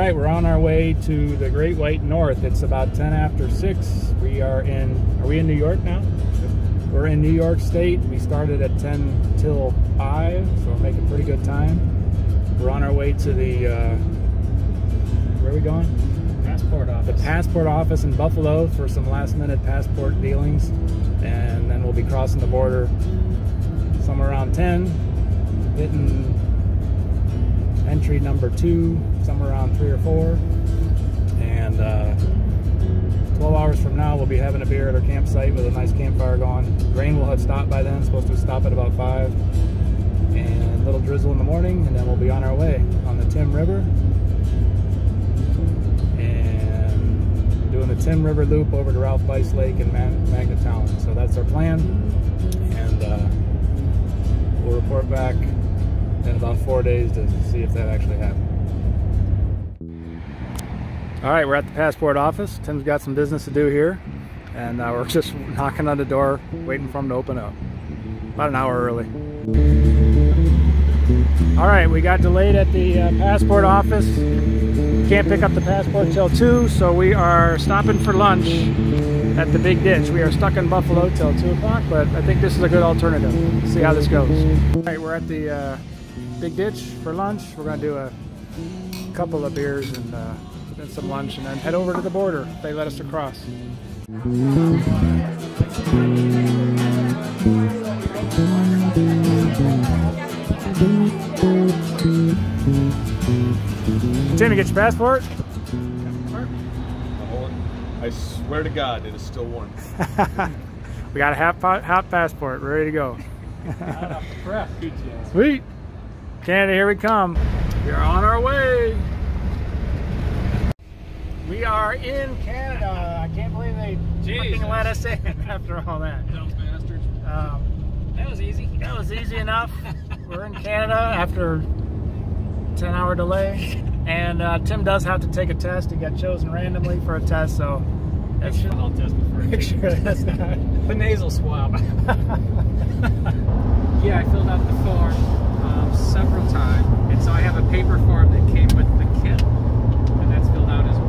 right, we're on our way to the Great White North. It's about 10 after 6. We are in, are we in New York now? We're in New York State. We started at 10 till 5, so we're making pretty good time. We're on our way to the, uh, where are we going? Passport office. The passport office in Buffalo for some last minute passport dealings. And then we'll be crossing the border somewhere around 10, hitting entry number two, somewhere around three or four. And uh, 12 hours from now, we'll be having a beer at our campsite with a nice campfire going. Rain will have stopped by then, supposed to stop at about 5. And a little drizzle in the morning, and then we'll be on our way on the Tim River. And doing the Tim River loop over to Ralph Bice Lake and Man- Magnetawan. So that's our plan. And uh, we'll report back in about four days to see if that actually happened. All right, we're at the passport office. Tim's got some business to do here, and uh, we're just knocking on the door, waiting for him to open up. About an hour early. All right, we got delayed at the uh, passport office. Can't pick up the passport till 2, so we are stopping for lunch at the Big Ditch. We are stuck in Buffalo till 2 o'clock, but I think this is a good alternative. See how this goes. All right, we're at the uh, Big Ditch for lunch. We're going to do a couple of beers and then some lunch and then head over to the border. They let us across. Timmy, get your passport? I swear to God, it is still warm. We got a hot, hot passport ready to go. Out off the press. Good job. Sweet. Canada, here we come. We are on our way. Are in Canada. I can't believe they Jesus. fucking let us in after all that. Those bastards. Um, That was easy. that was easy enough. We're in Canada after 10 hour delay. And uh, Tim does have to take a test. He got chosen randomly for a test, so Make sure I'll test before make sure that's not. The nasal swab. yeah, I filled out the form um, several times, and so I have a paper form that came with the kit, and that's filled out as well.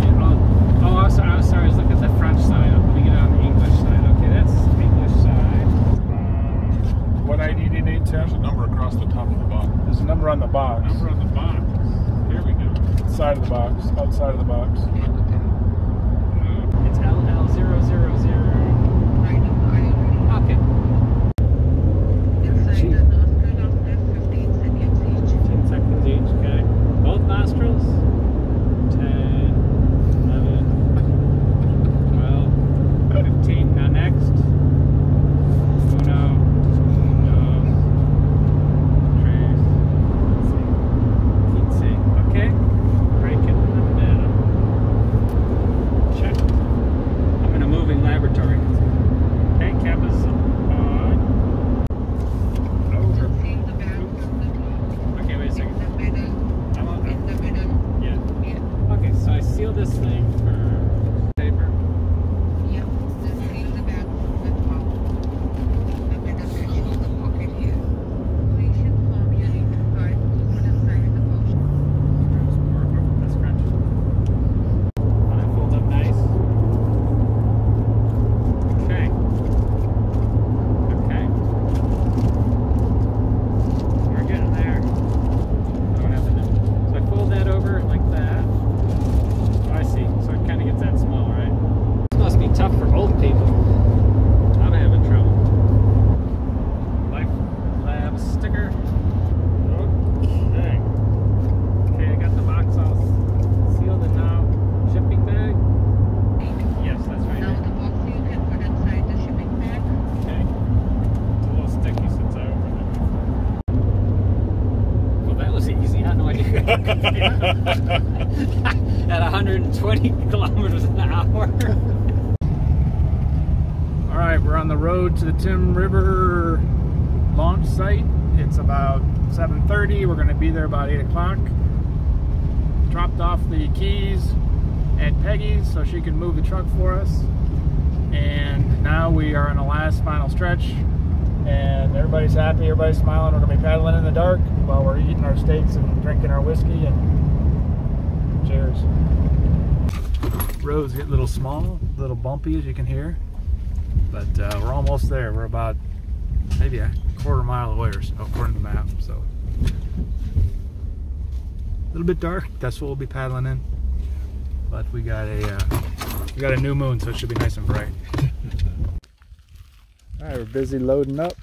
Yeah, oh, oh, I was. I was sorry. I was looking at the French side. Let me get on the English side. Okay, that's the English side. Uh, what ID do you need, There's a number across the top of the box. There's a number on the box. Number on the box. Here we go. Side of the box, outside of the box. It's LL000. So she can move the truck for us. And now we are in the last final stretch and everybody's happy, everybody's smiling. We're gonna be paddling in the dark while we're eating our steaks and drinking our whiskey and cheers. Roads get a little small, a little bumpy as you can hear, but uh, we're almost there. We're about maybe a quarter mile away or so, according to the map. So a little bit dark. That's what we'll be paddling in. But we got a uh, we got a new moon, so it should be nice and bright. All right, we're busy loading up.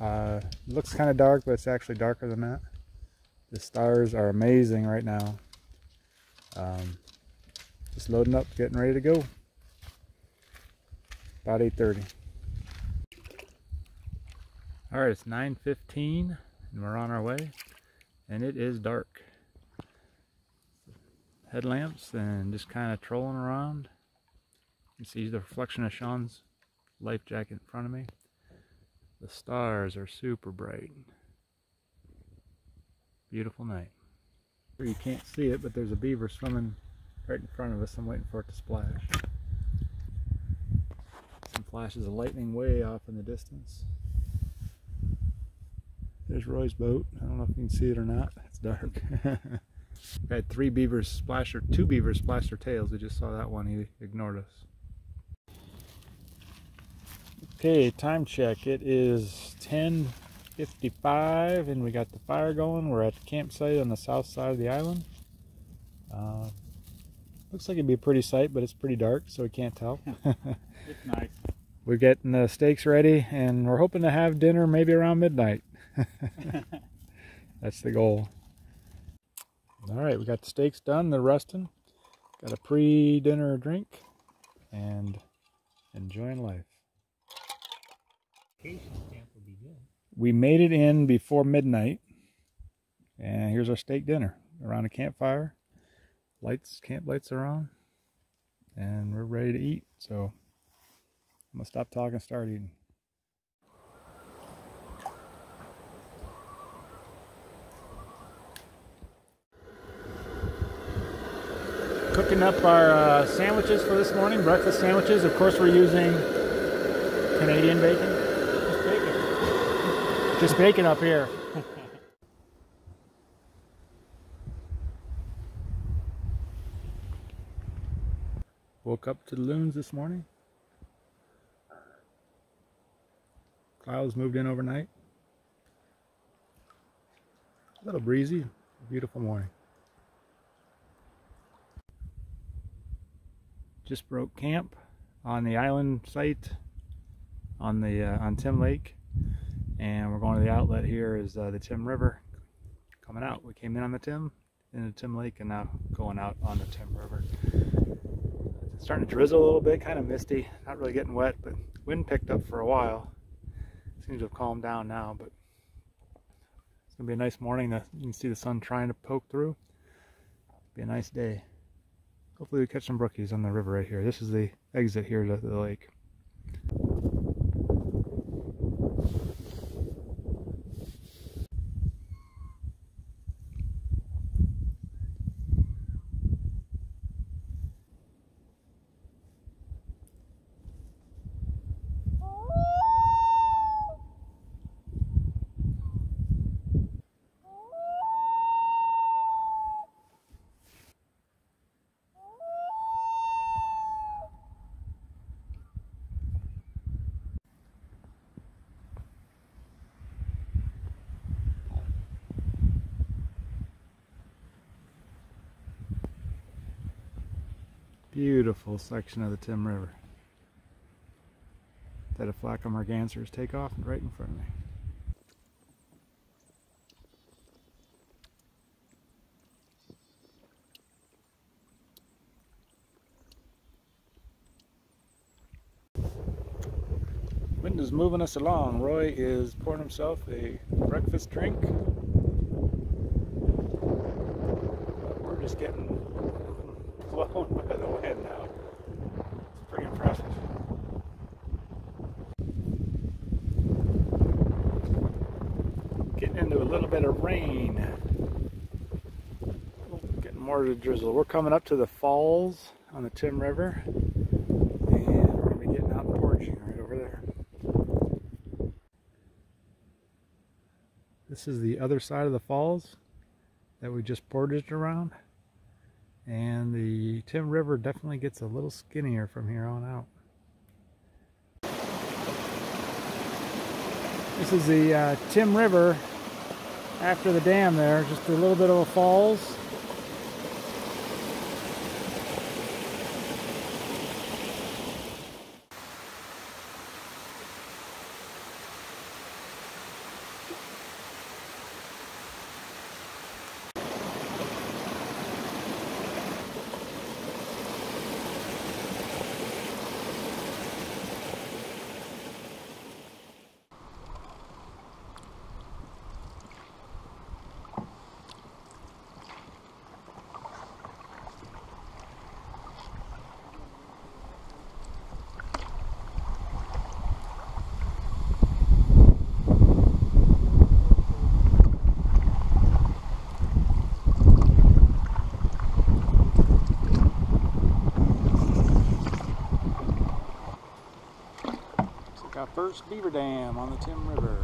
Uh, looks kind of dark, but it's actually darker than that. The stars are amazing right now. Um, just loading up, getting ready to go. About 8.30. All right, it's 9.15 and we're on our way and it is dark. Headlamps and just kind of trolling around. You see the reflection of Sean's life jacket in front of me. The stars are super bright. Beautiful night. You can't see it, but there's a beaver swimming right in front of us. I'm waiting for it to splash. Some flashes of lightning way off in the distance. There's Roy's boat. I don't know if you can see it or not. It's dark. we had three beavers splash or two beavers splash their tails. We just saw that one. He ignored us. Okay, time check. It is 10:55, and we got the fire going. We're at the campsite on the south side of the island. Uh, looks like it'd be a pretty sight, but it's pretty dark, so we can't tell. It's nice. we're getting the steaks ready, and we're hoping to have dinner maybe around midnight. That's the goal. All right, we got the steaks done. They're resting. Got a pre-dinner drink and enjoying life. We made it in before midnight. And here's our steak dinner around a campfire. Lights, camp lights are on. And we're ready to eat. So I'm going to stop talking and start eating. Cooking up our uh, sandwiches for this morning, breakfast sandwiches. Of course, we're using Canadian bacon. Just bacon. Just bacon up here. Woke up to the loons this morning. Clouds moved in overnight. A little breezy, beautiful morning. Just broke camp on the island site on the uh, on Tim Lake. And we're going to the outlet here is uh, the Tim River coming out. We came in on the Tim into Tim Lake and now going out on the Tim River. It's starting to drizzle a little bit kind of misty not really getting wet but wind picked up for a while. Seems to have calmed down now but it's gonna be a nice morning. You can see the sun trying to poke through. Be a nice day Hopefully we catch some brookies on the river right here. This is the exit here to the lake. Beautiful section of the Tim River. That a flock of mergansers take off right in front of me. Wind is moving us along. Roy is pouring himself a breakfast drink. We're just getting blown rain. Getting more to drizzle. We're coming up to the falls on the Tim River. And we're going to be getting out right over there. This is the other side of the falls that we just portaged around. And the Tim River definitely gets a little skinnier from here on out. This is the uh, Tim River after the dam there, just a little bit of a falls. Got first beaver dam on the Tim River.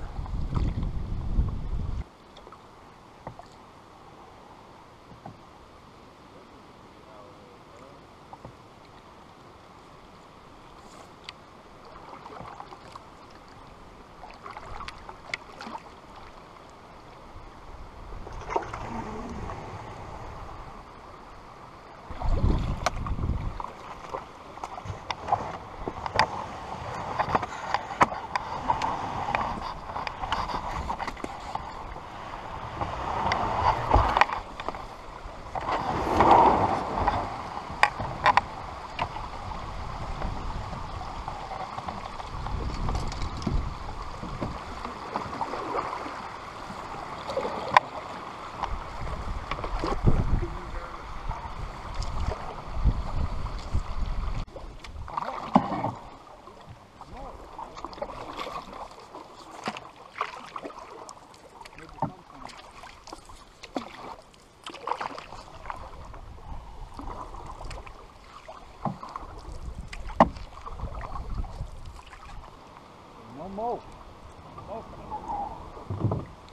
No more.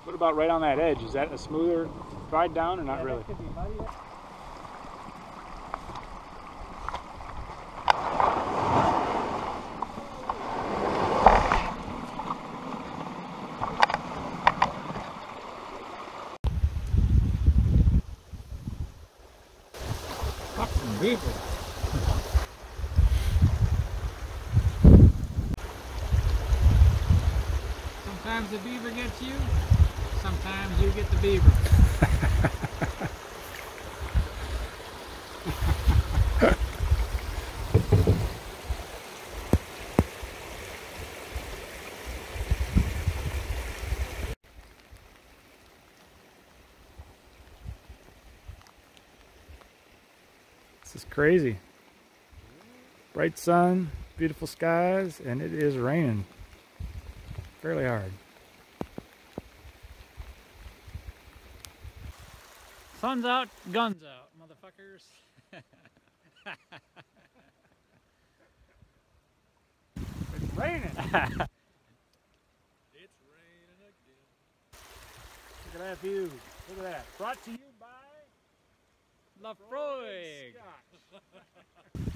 What about right on that edge? Is that a smoother ride down or not really? Fucking beaver. Sometimes the beaver gets you, sometimes you get the beaver. This is crazy. Bright sun, beautiful skies, and it is raining fairly hard. Sun's out, guns out, motherfuckers. It's raining. It's raining again. Look at that view. Look at that. Brought to you by Laphroaig.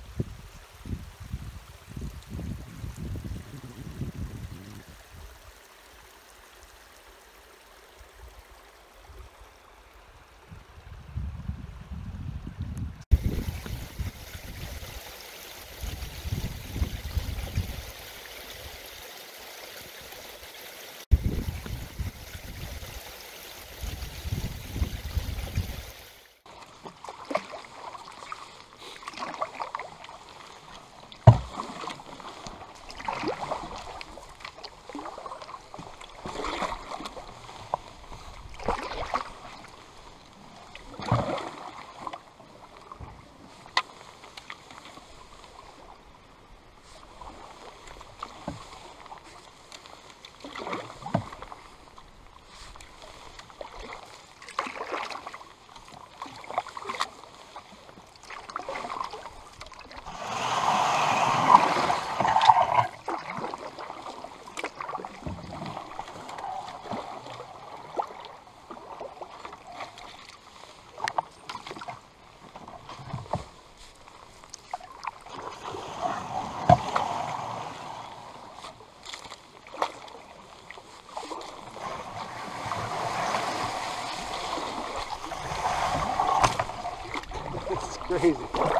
crazy.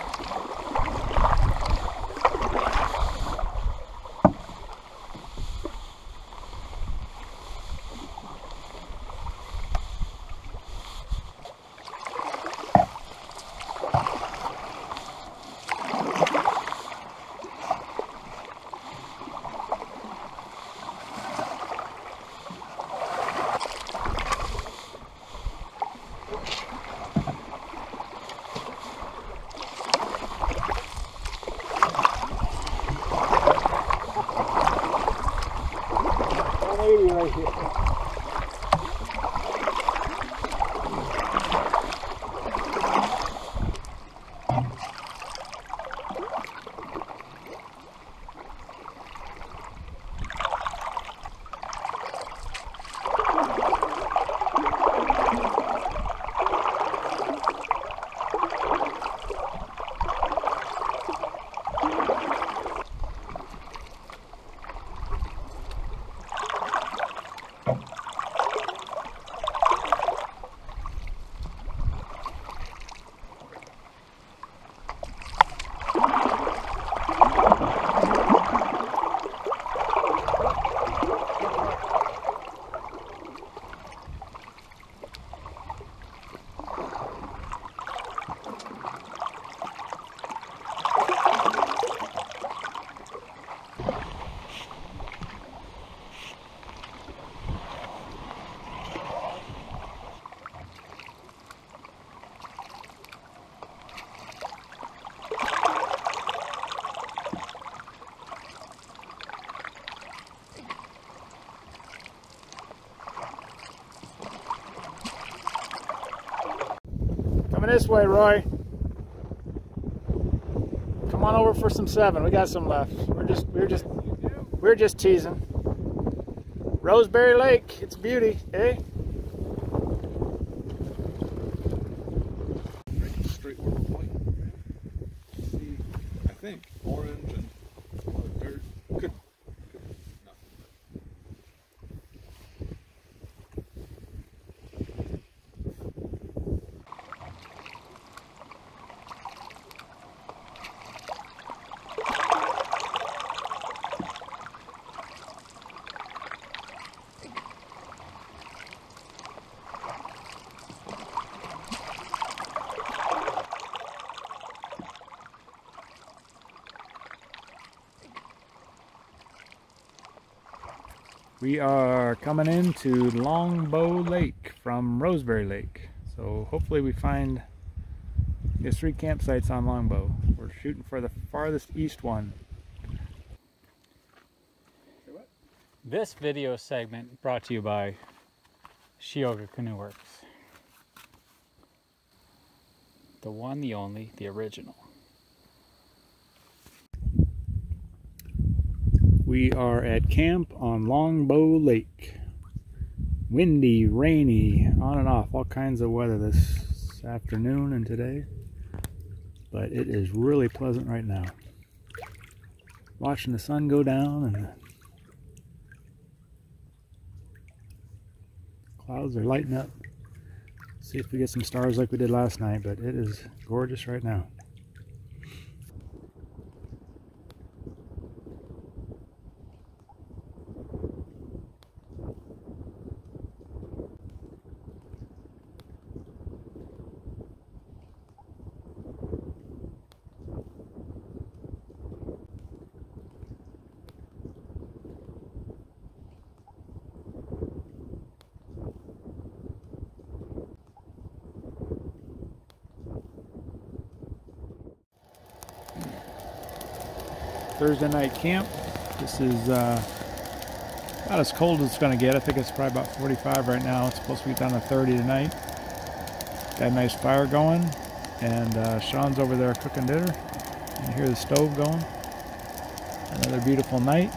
right here. Coming this way, Roy. Come on over for some seven. We got some left. We're just we're just we're just teasing. Roseberry Lake, it's beauty, eh? Straight where we're pointing. See, I think orange and oh, dirt. Could, could no. We are coming into Longbow Lake from Roseberry Lake. So hopefully we find there's three campsites on Longbow. We're shooting for the farthest east one. This video segment brought to you by Sheoga Canoe Works. The one, the only, the original. We are at camp on Longbow Lake. Windy, rainy, on and off, all kinds of weather this afternoon and today. But it is really pleasant right now. Watching the sun go down and clouds are lighting up. See if we get some stars like we did last night, but it is gorgeous right now. Thursday night camp. This is uh, about as cold as it's going to get. I think it's probably about 45 right now. It's supposed to be down to 30 tonight. Got a nice fire going, and uh, Sean's over there cooking dinner. You hear the stove going. Another beautiful night.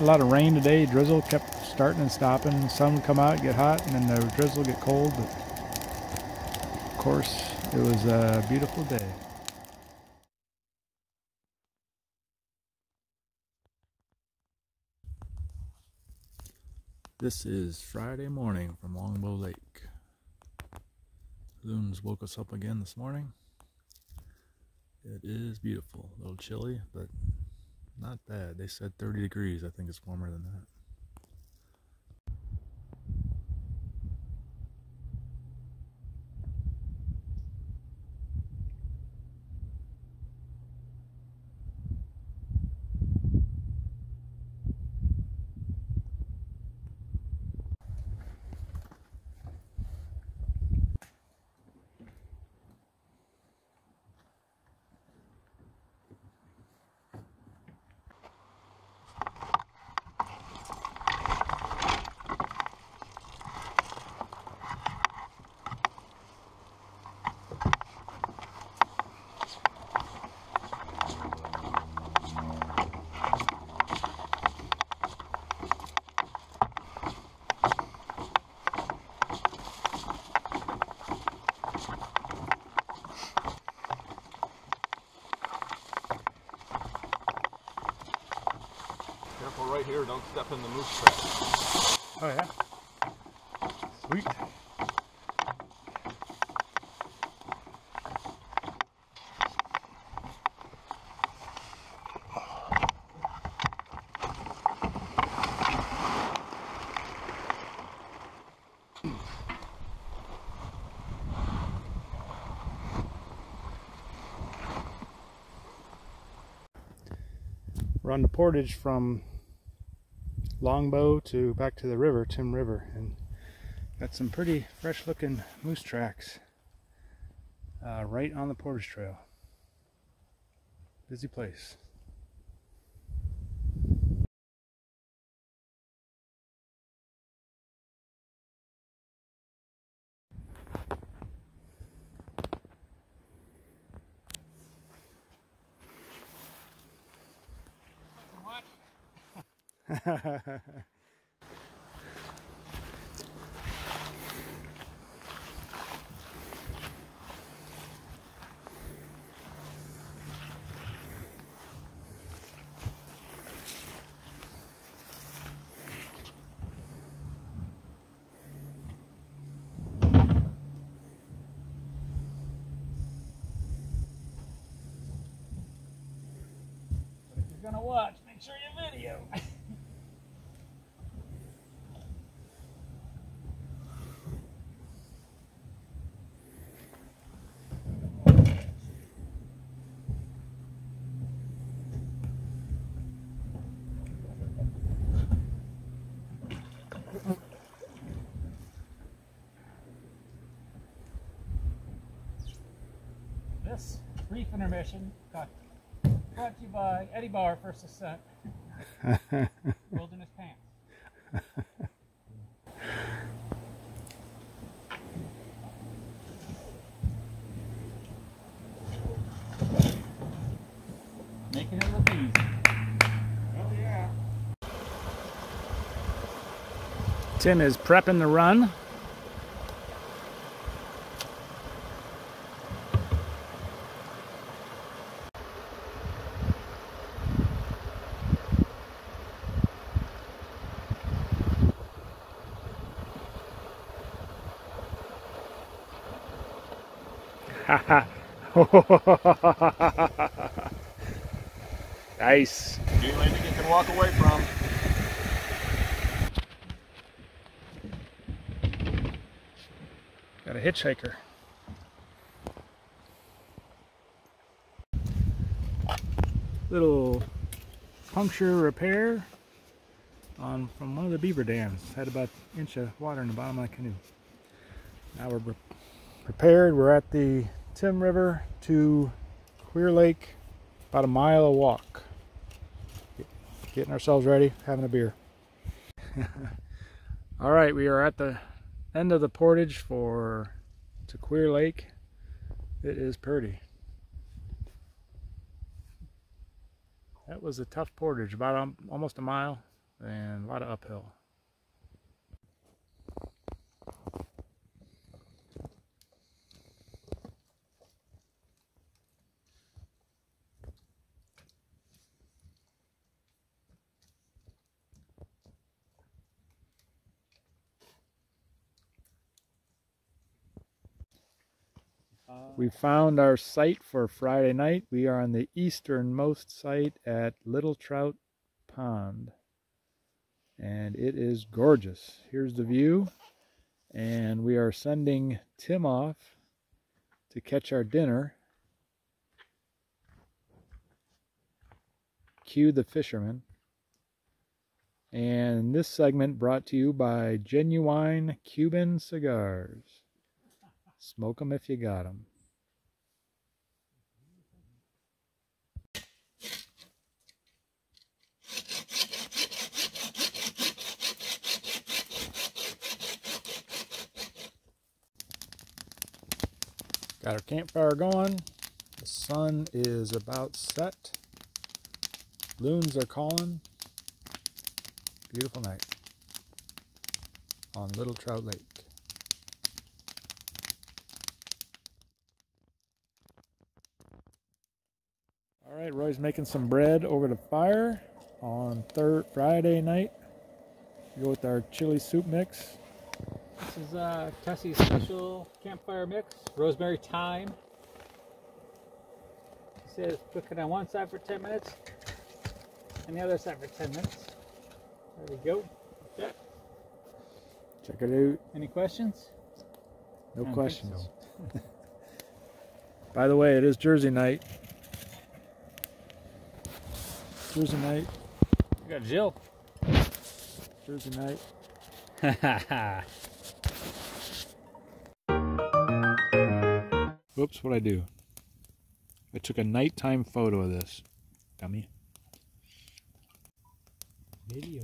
A lot of rain today. Drizzle kept starting and stopping. The sun would come out, get hot, and then the drizzle get cold. But of course, it was a beautiful day. This is Friday morning from Longbow Lake. Loons woke us up again this morning. It is beautiful. A little chilly, but not bad. They said 30 degrees. I think it's warmer than that. Careful right here, don't step in the moose trap. Oh yeah. Sweet. We're on the portage from Longbow to back to the river, Tim River, and got some pretty fresh looking moose tracks uh, right on the portage trail. Busy place. If you're gonna watch, make sure you video. This brief intermission brought to you by Eddie Bauer First Ascent Wilderness Pants. Making it look easy. Oh yeah. Tim is prepping the run. nice. Game landing you can walk away from. Got a hitchhiker. Little puncture repair on from one of the beaver dams. Had about an inch of water in the bottom of the canoe. Now we're prepared. We're at the Tim River to Queer Lake. About a mile of walk. Getting ourselves ready, having a beer. All right, we are at the end of the portage for to Queer Lake. It is pretty. That was a tough portage, about um, almost a mile and a lot of uphill. We found our site for Friday night. We are on the easternmost site at Little Trout Pond. And it is gorgeous. Here's the view. And we are sending Tim off to catch our dinner. Cue the fisherman. And this segment brought to you by Genuine Cuban Cigars. Smoke 'em if you got 'em. Got our campfire going. The sun is about set. Loons are calling. Beautiful night on Little Trout Lake. Right, Roy's making some bread over the fire on third Friday night. Go with our chili soup mix. This is uh, Tessie's special campfire mix, rosemary thyme. He says cook it on one side for 10 minutes and the other side for 10 minutes. There we go. Okay. Check it out. Any questions? No questions. By the way, it is Jersey night. Jersey night. We got Jill. Jersey night. Ha ha. Whoops, what'd I do? I took a nighttime photo of this. Dummy. Video.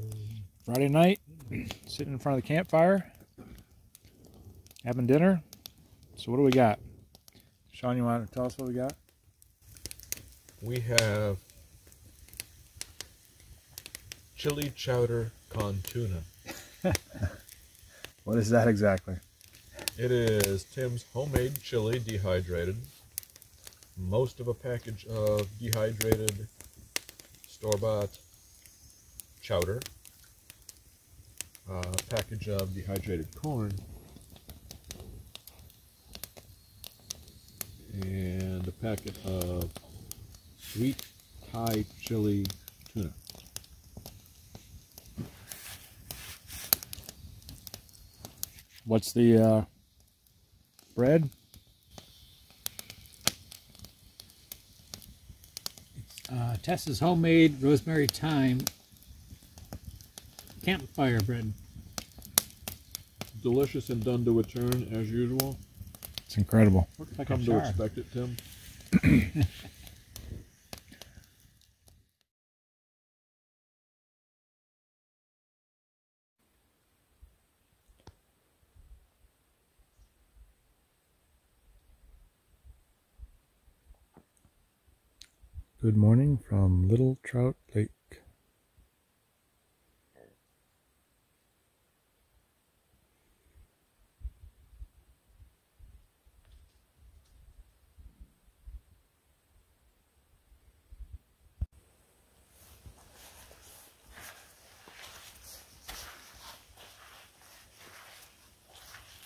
Friday night, sitting in front of the campfire, having dinner. So what do we got? Sean, you want to tell us what we got? We have chili chowder con tuna. What is that exactly? It is Tim's homemade chili dehydrated. Most of a package of dehydrated store-bought chowder. A package of dehydrated corn. And a packet of sweet Thai chili tuna. What's the uh, bread? Uh, Tessa's homemade rosemary thyme campfire bread. Delicious and done to a turn as usual. It's incredible. I Come to expect it, Tim. Good morning from Little Trout Lake.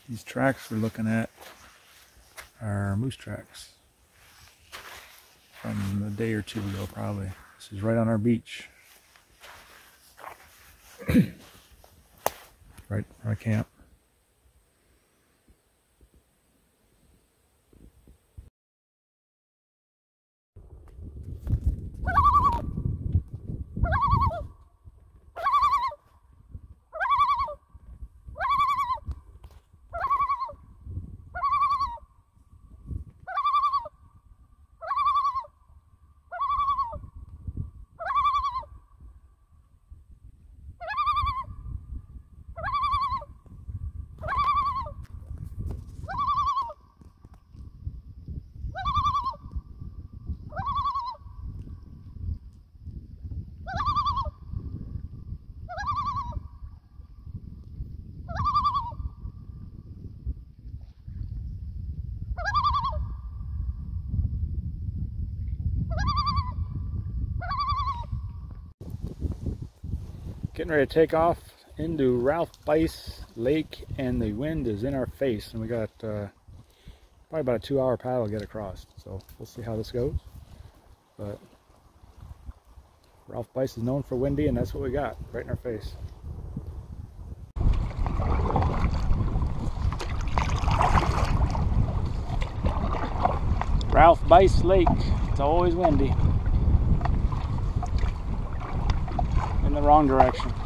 These tracks we're looking at are moose tracks from a day or two ago, probably. This is right on our beach. right our camp. Getting ready to take off into Ralph Bice Lake, and the wind is in our face. And we got uh, probably about a two hour paddle to get across. So we'll see how this goes. But Ralph Bice is known for windy and that's what we got right in our face. Ralph Bice Lake. It's always windy. In the wrong direction.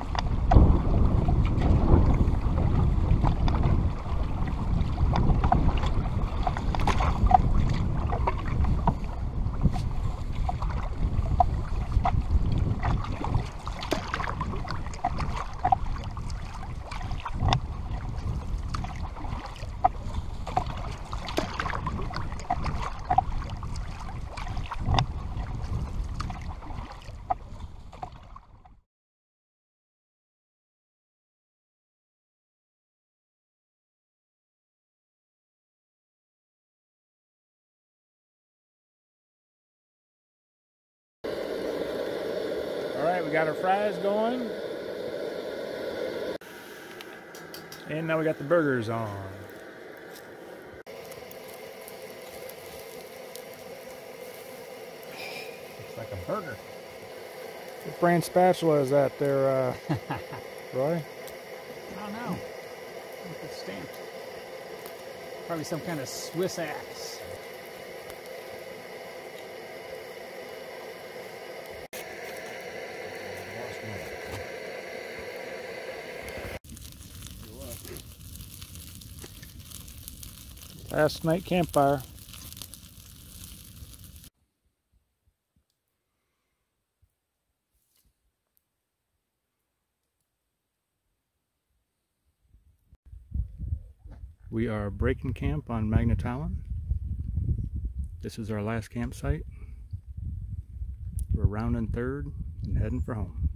Got our fries going. And now we got the burgers on. Looks like a burger. What brand spatula is that there, uh, Roy? I don't know. Look at stamped. Probably some kind of Swiss axe. Last night campfire. We are breaking camp on Magnetawan. This is our last campsite. We're rounding third and heading for home.